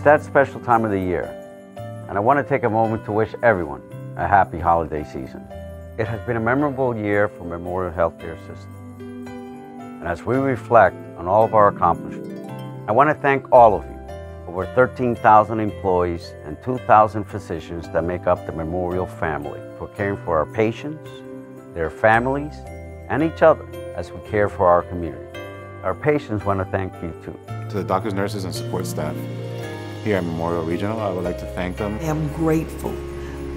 It's that special time of the year, and I want to take a moment to wish everyone a happy holiday season. It has been a memorable year for Memorial Healthcare System. And as we reflect on all of our accomplishments, I want to thank all of you, over 13,000 employees and 2,000 physicians that make up the Memorial family, for caring for our patients, their families, and each other as we care for our community. Our patients want to thank you too. To the doctors, nurses, and support staff here at Memorial Regional, I would like to thank them. I am grateful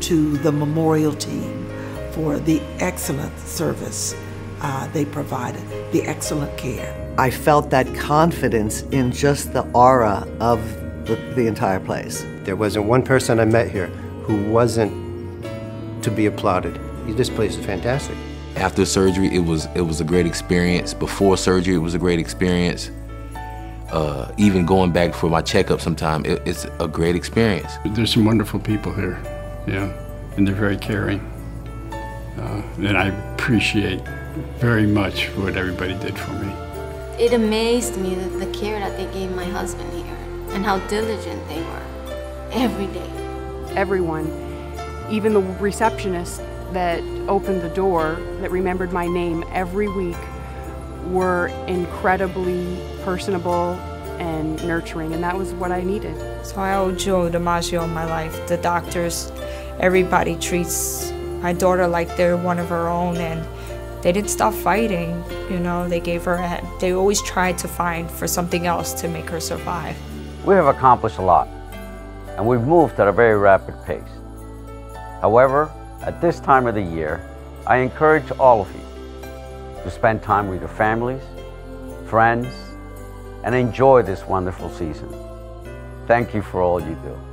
to the Memorial team for the excellent service uh, they provided, the excellent care. I felt that confidence in just the aura of the, the entire place. There wasn't one person I met here who wasn't to be applauded. This place is fantastic. After surgery, it was it was a great experience. Before surgery, it was a great experience. Uh, even going back for my checkup sometime, it, it's a great experience. There's some wonderful people here, yeah, and they're very caring. Uh, and I appreciate very much what everybody did for me. It amazed me that the care that they gave my husband here and how diligent they were every day. Everyone, even the receptionist that opened the door, that remembered my name every week, were incredibly personable and nurturing, and that was what I needed. So I owe Joe DiMaggio my life. The doctors, everybody treats my daughter like they're one of her own, and they didn't stop fighting. You know, they gave her, a, they always tried to find for something else to make her survive. We have accomplished a lot, and we've moved at a very rapid pace. However, at this time of the year, I encourage all of you to spend time with your families, friends, and enjoy this wonderful season. Thank you for all you do.